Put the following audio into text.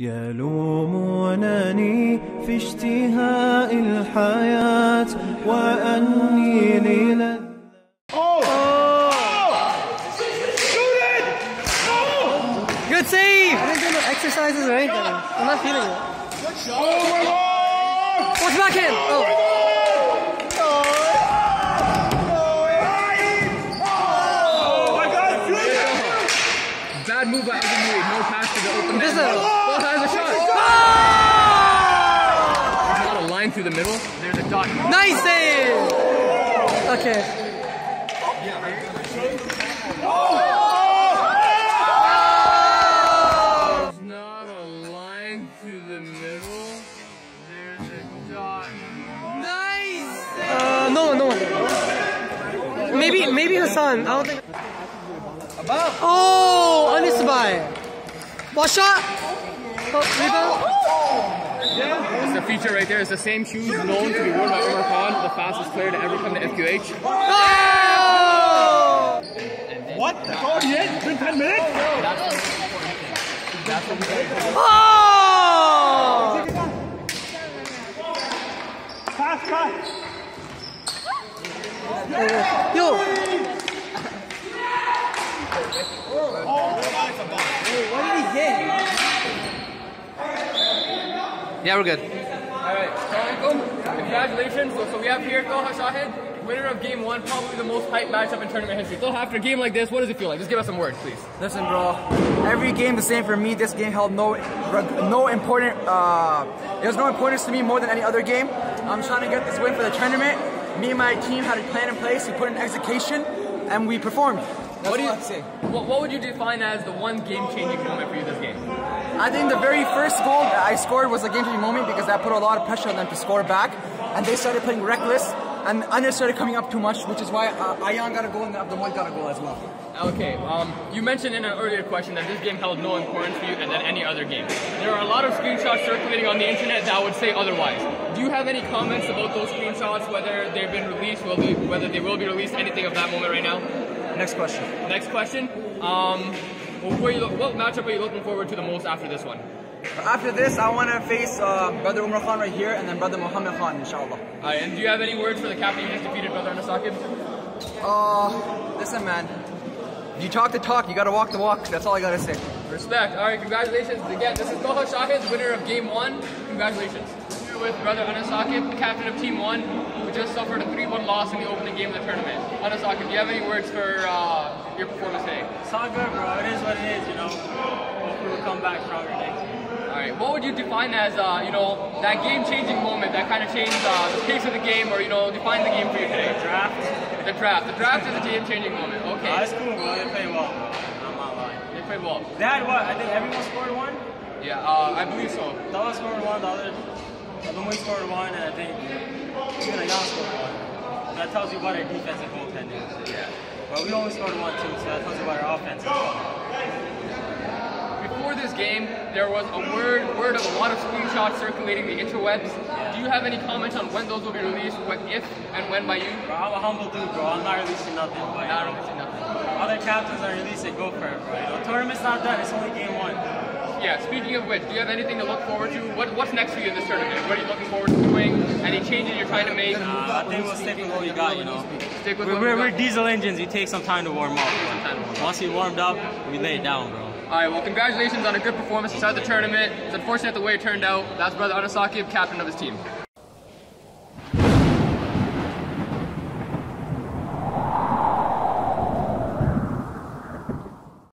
يلومونني في اشتهاء الحياة وأني للذ Good save! I didn't do no exercises or anything. I'm not feeling it. Watch back in! Oh. Bad move by Louis. No pass to the open This middle. There's a dot. Nice save! Okay. There's not a line through the middle. There's a dot. Nice! Uh, no one, no one. Maybe, maybe Hassan. I don't think. Oh, Anisbai. What shot? Oh, rebound. It's the feature right there. It's the same shoes known to be worn by Omar Khan, the fastest player to ever come to FQH. Oh! What? That's all he is? It's been 10 minutes? Oh! Pass, pass. Yo. Yeah, we're good. Alright, Congratulations. So, so we have here Talha Shahid, winner of game one, probably the most hyped matchup in tournament history. Talha, after a game like this, what does it feel like? Just give us some words, please. Listen, bro. Every game the same for me. This game held no no important. Uh, it was no importance to me more than any other game. I'm trying to get this win for the tournament. Me and my team had a plan in place. We put in execution, and we performed. That's What do you I'd say. What, what would you define as the one game-changing moment for you this game? I think the very first goal that I scored was a game-changing moment because that put a lot of pressure on them to score back, and they started playing reckless, and Under started coming up too much, which is why uh, Ayan got a goal and Abdul got a goal as well. Okay, um, you mentioned in an earlier question that this game held no importance for you and than any other game. There are a lot of screenshots circulating on the internet that would say otherwise. Do you have any comments about those screenshots, whether they've been released, will they, whether they will be released, anything of that moment right now? Next question. Next question. Um, what, what matchup are you looking forward to the most after this one? After this, I want to face uh, brother Umar Khan right here, and then brother Muhammad Khan, inshallah. Alright, and do you have any words for the captain who just defeated Brother Anas Saqib? Uh, listen, man. You talk the talk, you gotta walk the walk. That's all I gotta say. Respect. Alright, congratulations. Again, this is Talha Shahid, winner of game one. Congratulations. Here with Brother Anas Saqib, the captain of team one, who just suffered a 3-1 loss in the opening game of the tournament. Anas Saqib, do you have any words for uh, your performance today? It's all good, bro. It is what it is, you know. Hopefully we'll come back stronger next year. Alright, what would you define as, uh, you know, that game-changing moment that kind of changed uh, the pace of the game or, you know, define the game for you today? Draft. The draft. The draft is a game-changing moment. Okay. that's cool, bro. They played well, bro. I'm not lying. They played well. Had what? I think everyone scored one. Yeah, uh, I believe so. Dalla scored one, the other Lumui scored one, and I think even Ayan scored one. That tells you about our defensive goaltending. Yeah. But we only scored one too, so that tells you about our offense well. Before this game, there was a word word of a lot of screenshots circulating the interwebs. Do you have any comments on when those will be released, what if and when by you? Bro, I'm a humble dude, bro. I'm not releasing nothing. But, Not releasing nothing. Other captains are releasing, go for it, bro. Know, tournament's not done. It's only game one. Yeah, speaking of which, do you have anything to look forward to? What, what's next for you in this tournament? What are you looking forward to? Any changes you're trying to make? Uh, I think we'll stick with what we got, you know. Stick with We're, what we're, we we're diesel engines. We take some time to warm up. To warm up. Once we warmed up, we lay it down, bro. Alright, well congratulations on a good performance to start the tournament. It's unfortunate the way it turned out. That's brother Anas Saqib, captain of his team.